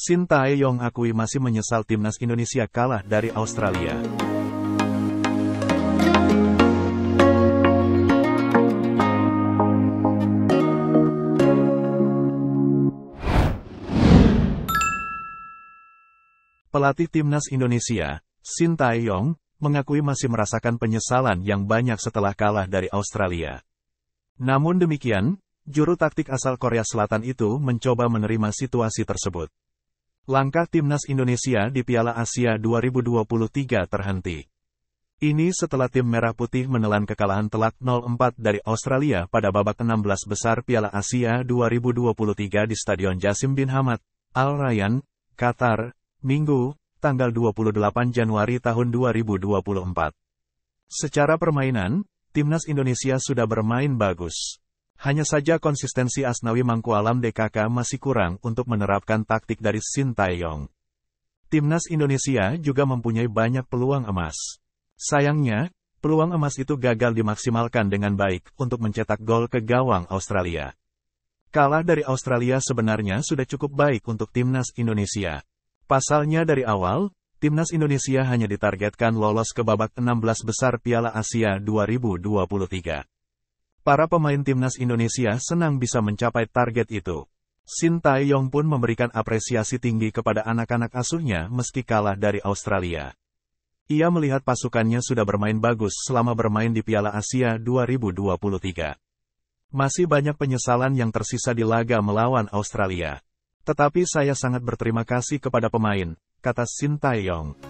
Shin Tae-yong akui masih menyesal timnas Indonesia kalah dari Australia. Pelatih timnas Indonesia, Shin Tae-yong, mengakui masih merasakan penyesalan yang banyak setelah kalah dari Australia. Namun demikian, juru taktik asal Korea Selatan itu mencoba menerima situasi tersebut. Langkah timnas Indonesia di Piala Asia 2023 terhenti. Ini setelah tim Merah Putih menelan kekalahan telak 0-4 dari Australia pada babak 16 besar Piala Asia 2023 di Stadion Jasim bin Hamad, Al Rayyan, Qatar, Minggu, tanggal 28 Januari tahun 2024. Secara permainan, timnas Indonesia sudah bermain bagus. Hanya saja konsistensi Asnawi Mangkualam DKK masih kurang untuk menerapkan taktik dari Shin Taeyong. Timnas Indonesia juga mempunyai banyak peluang emas. Sayangnya, peluang emas itu gagal dimaksimalkan dengan baik untuk mencetak gol ke gawang Australia. Kalah dari Australia sebenarnya sudah cukup baik untuk timnas Indonesia. Pasalnya dari awal, timnas Indonesia hanya ditargetkan lolos ke babak 16 besar Piala Asia 2023. Para pemain timnas Indonesia senang bisa mencapai target itu. Shin Tae-yong pun memberikan apresiasi tinggi kepada anak-anak asuhnya meski kalah dari Australia. Ia melihat pasukannya sudah bermain bagus selama bermain di Piala Asia 2023. Masih banyak penyesalan yang tersisa di laga melawan Australia. Tetapi saya sangat berterima kasih kepada pemain, kata Shin Tae-yong.